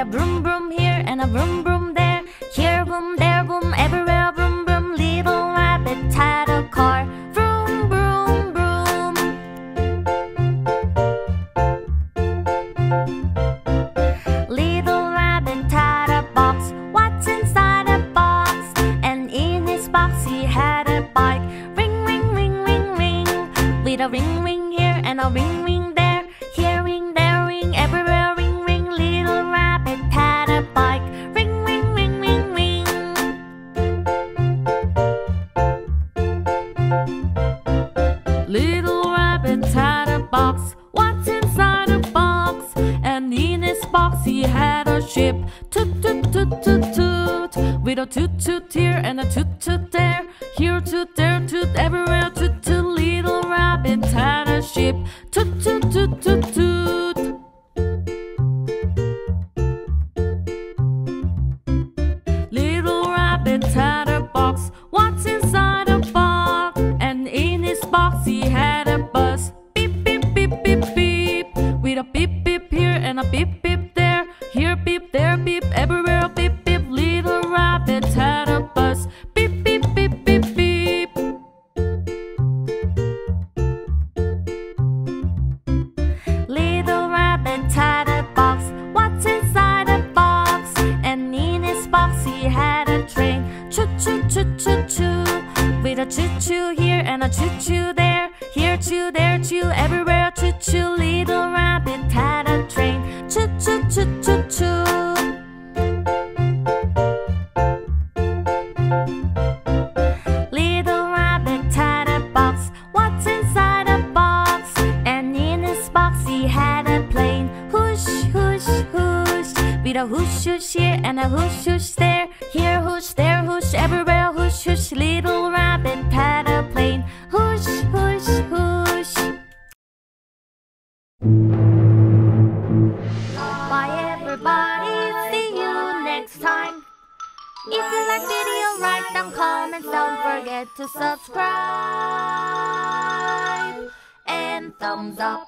a broom broom here and a broom broom there. Here boom, there boom, everywhere broom broom. Little rabbit had a car. Vroom vroom vroom. Little rabbit had a box. What's inside a box? And in his box he had a bike. Ring ring ring ring ring. With a ring ring here and a ring ring Little rabbit had a box. What's inside a box? And in his box he had a ship. Toot toot toot toot toot. With a toot toot here and a toot toot there. Here toot there toot everywhere toot toot. Little rabbit had a ship. Toot toot toot toot toot. Little rabbit had everywhere beep beep. Little rabbit had a bus. Beep beep beep beep beep. Little rabbit had a box. What's inside a box? And in his box he had a train. Choo choo choo choo choo. With a choo choo here and a choo choo there. Here choo, there choo, everywhere choo choo. Little rabbit had a train. Choo choo choo choo a whoosh, whoosh here and a whoosh, whoosh there. Here, whoosh, there, whoosh, everywhere, whoosh, whoosh. Little rabbit had a plane. Whoosh, whoosh, whoosh. Bye, everybody. See you next time. If you like video, write down comments. Don't forget to subscribe and thumbs up.